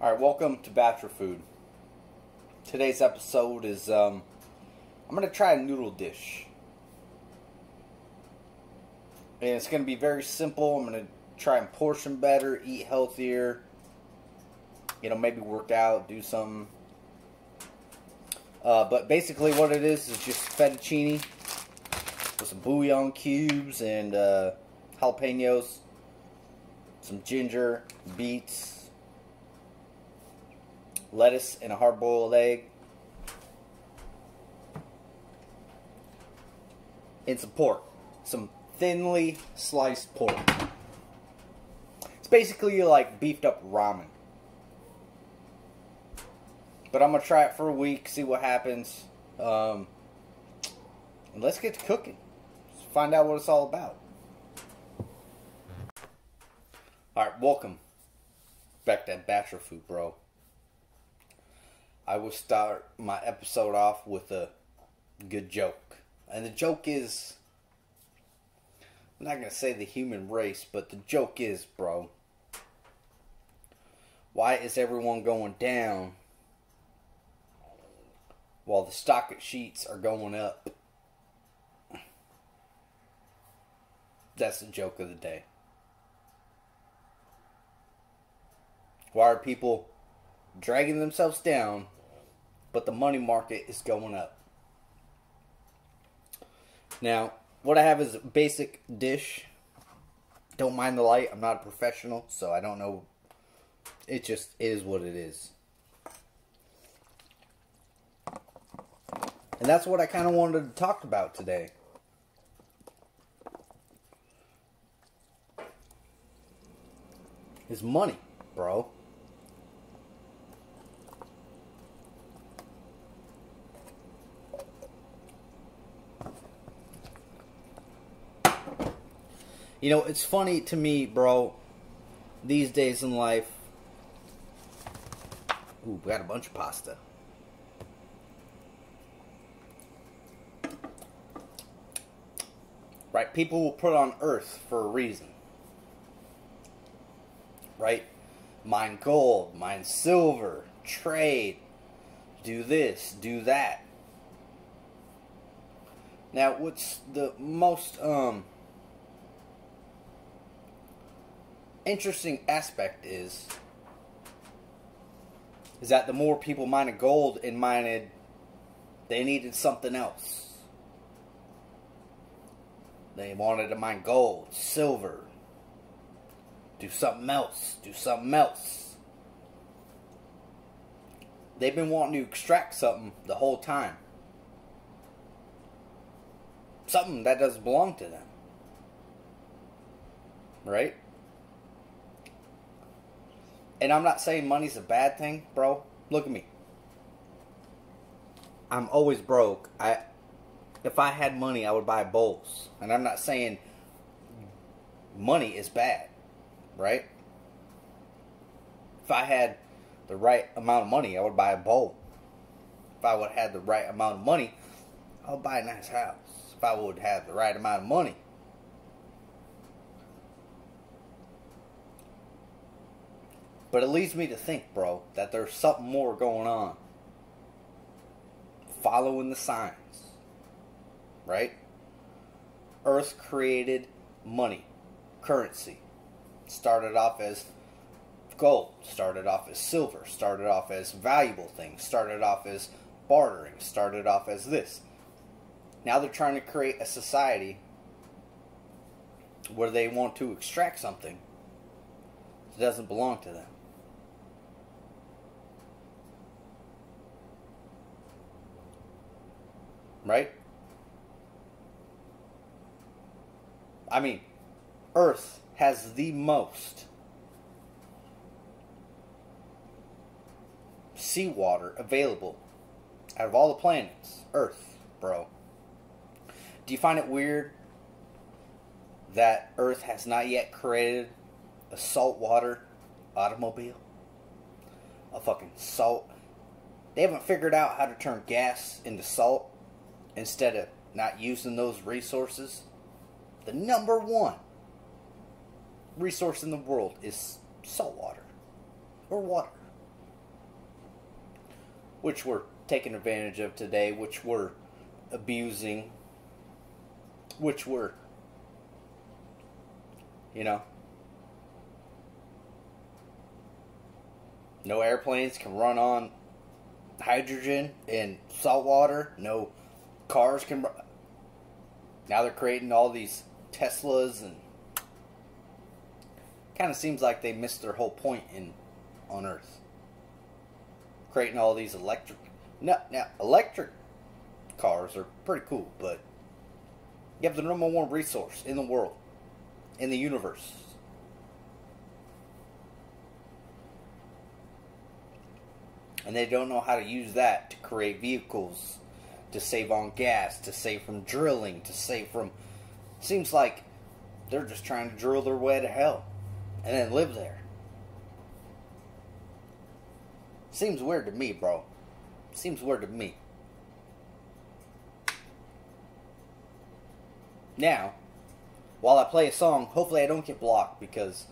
All right, welcome to Bachelor Food. Today's episode is um, I'm gonna try a noodle dish, and it's gonna be very simple. I'm gonna try and portion better, eat healthier. You know, maybe work out, do some. Uh, but basically, what it is is just fettuccine with some bouillon cubes and uh, jalapenos, some ginger, beets, lettuce, and a hard boiled egg. And some pork. Some thinly sliced pork. It's basically like beefed up ramen. But I'm going to try it for a week, see what happens. Um, and let's get to cooking. Let's find out what it's all about. Alright, welcome back to Bachelor Food, bro. I will start my episode off with a good joke. And the joke is I'm not going to say the human race, but the joke is, bro. Why is everyone going down while the stock sheets are going up? That's the joke of the day. Why are people dragging themselves down, but the money market is going up? Now, what I have is a basic dish. Don't mind the light. I'm not a professional, so I don't know. It just is what it is. And that's what I kind of wanted to talk about today. Is money, bro. You know, it's funny to me, bro, these days in life. Ooh, we got a bunch of pasta. Right? People will put on earth for a reason. Right? Mine gold, mine silver, trade, do this, do that. Now, what's the most um interesting aspect is is that the more people mined gold and mined they needed something else. They wanted to mine gold, silver, do something else, do something else. They've been wanting to extract something the whole time. Something that doesn't belong to them. Right? And I'm not saying money's a bad thing, bro. Look at me. I'm always broke. I if I had money, I would buy bowls. And I'm not saying money is bad, right? If I had the right amount of money, I would buy a bowl. If I would have the right amount of money, I would buy a nice house. If I would have the right amount of money, But it leads me to think, bro, that there's something more going on. Following the signs. Right? Earth created money, currency. Started off as gold, started off as silver, started off as valuable things, started off as bartering, started off as this. Now they're trying to create a society where they want to extract something that doesn't belong to them. Right? I mean, Earth has the most seawater available out of all the planets. Earth, bro. Do you find it weird that Earth has not yet created a saltwater automobile? A fucking salt. They haven't figured out how to turn gas into salt instead of not using those resources. The number one resource in the world is salt water or water. which we're taking advantage of today, which we're abusing, which we're, you know, no airplanes can run on hydrogen and salt water. No cars can. Now they're creating all these Teslas and kind of seems like they missed their whole point in on Earth. Creating all these electric. No, now electric cars are pretty cool, but you have the number one resource in the world, in the universe. And they don't know how to use that to create vehicles, to save on gas, to save from drilling, to save from. Seems like they're just trying to drill their way to hell and then live there. Seems weird to me, bro. Seems weird to me. Now, while I play a song, hopefully I don't get blocked because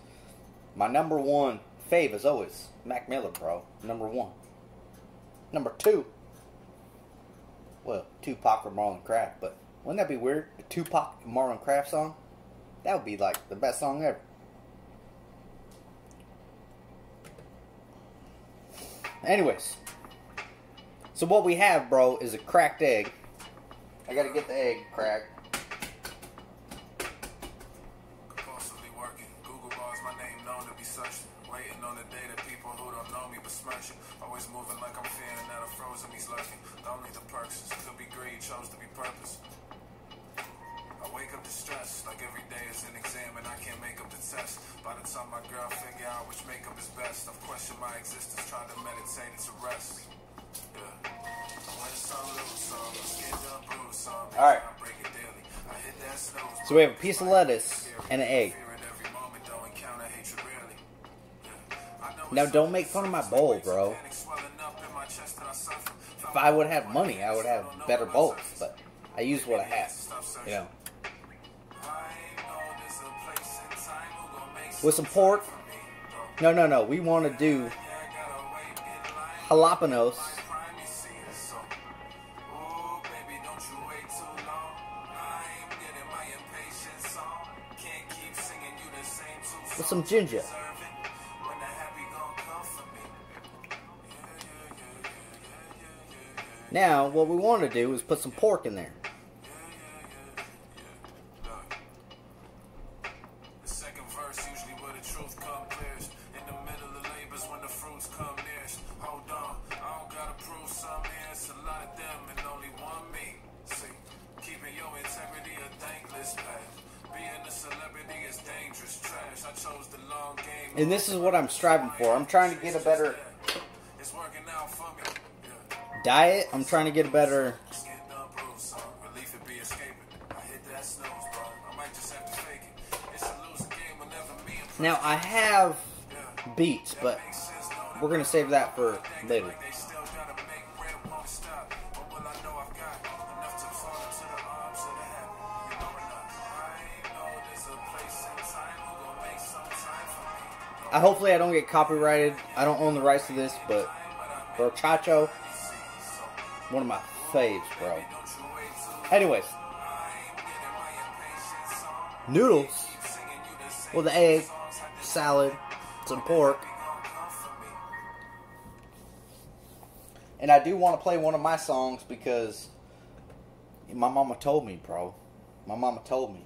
my number one fave is always Mac Miller, bro. Number one. Number two, well, Tupac or Marlon Craft, but wouldn't that be weird? A Tupac Marlon Craft song? That would be like the best song ever. Anyways, so what we have, bro, is a cracked egg. I gotta get the egg cracked. Know me besmirch it. Always moving like I'm fearing that a frozen me's lurking. Only the perks. Could be greed, chose to be purpose. I wake up distressed, like every day is an exam and I can't make up the test. By the time my girl figure out which makeup is best, I've questioned my existence, tried to meditate into rest. Yeah. When it's all loose, so I'm scared to bruise, All right. I break it daily. I hit that snooze So we have a piece of lettuce and an egg. Now, don't make fun of my bowl, bro. If I would have money, I would have better bowls, but I use what I have. You know, with some pork. No, no, no. We want to do jalapenos with some ginger. Now, what we want to do is put some pork in there. The second verse usually where the truth come clearest. In the middle of labors when the fruits come nearest. Hold on, I don't gotta prove something here. It's a lot and only one me. See, keeping your integrity a thankless path. Being a celebrity is dangerous trash. I chose the long game. And this is what I'm striving for. I'm trying to get a better diet. I'm trying to get a better. Now, I have beats, but we're to save that for later. I for hopefully I don't get copyrighted. I don't own the rights to this, but bro, Chacho, one of my faves, bro. Anyways, noodles you the with egg, salad, some pork, and I do want to play one of my songs because my mama told me, bro. My mama told me.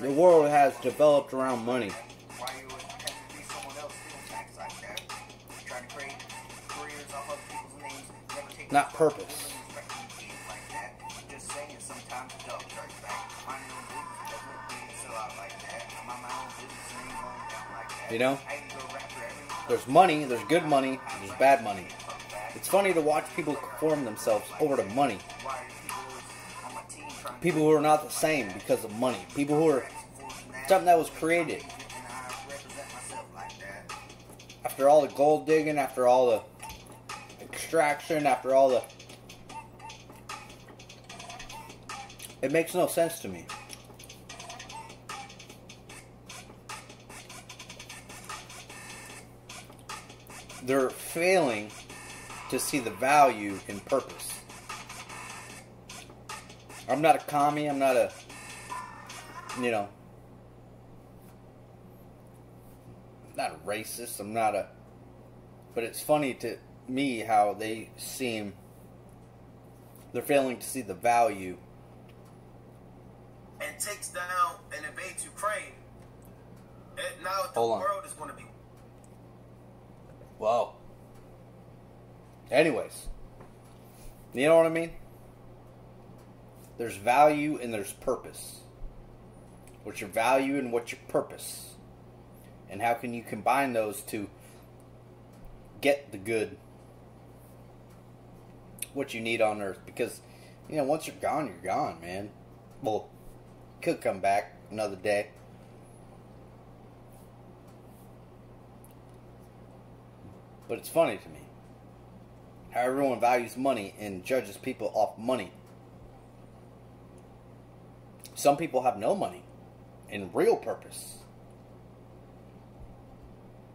the world has developed around money. Why you would have to be someone else doing acts like that? Trying to create careers off other people's names, never take Not purpose. like that. Just saying sometimes the dog strikes back. Mind your own business doesn't mean to sell out like that. I'm on my own business and ain't going down like that. You know? I ain't go rap for every There's money, there's good money, there's bad money. It's funny to watch people conform themselves over to money. People on my team trying to People who are not the same because of money. People who are something that was created and I represent myself like that. after all the gold digging, after all the extraction, after all the. It makes no sense to me. They're failing to see the value in purpose. I'm not a commie, I'm not a, you know, not a racist. I'm not a. But it's funny to me how they seem. They're failing to see the value. and takes down and invades Ukraine, and now the Hold on. world is going to be Wow. Anyways, you know what I mean? There's value and there's purpose. What's your value and what's your purpose? And how can you combine those to get the good, what you need on earth? Because, you know, once you're gone, you're gone, man. Well, could come back another day. But it's funny to me how everyone values money and judges people off money. Some people have no money and real purpose.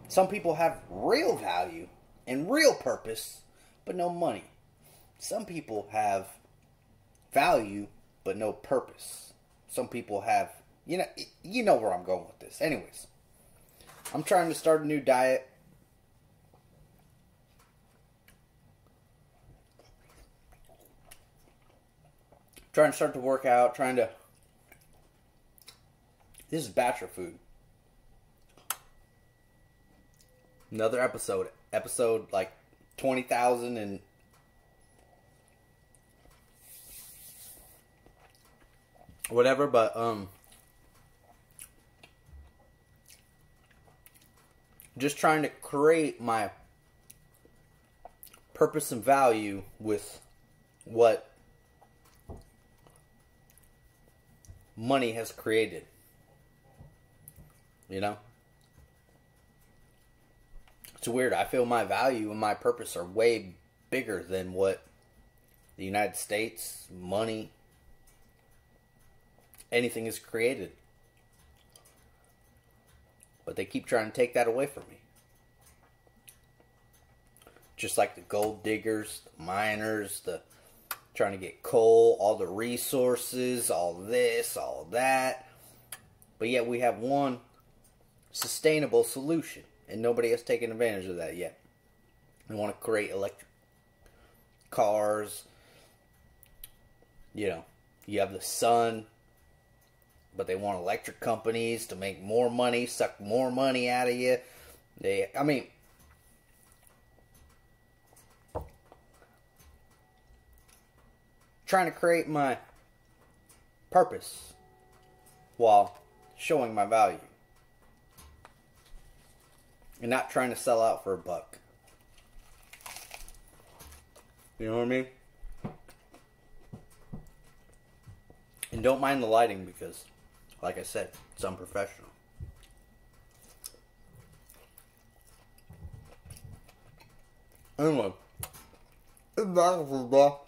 Some people have real value and real purpose, but no money. Some people have value but no purpose. Some people have, you know, you know where I'm going with this. Anyways, I'm trying to start a new diet. Trying to start to work out, trying to. This is bachelor food. Another episode. Episode like 20,000 and. Whatever, but, um. Just trying to create my purpose and value with what money has created. You know? It's weird. I feel my value and my purpose are way bigger than what the United States, money, anything is created. But they keep trying to take that away from me. Just like the gold diggers, the miners, the trying to get coal, all the resources, all this, all that. But yet we have one sustainable solution, and nobody has taken advantage of that yet. They want to create electric cars. You know, you have the sun, but they want electric companies to make more money, suck more money out of you. They, I mean, trying to create my purpose while showing my value and not trying to sell out for a buck. You know what I mean? And don't mind the lighting because, like I said, it's unprofessional. Anyway, it's back for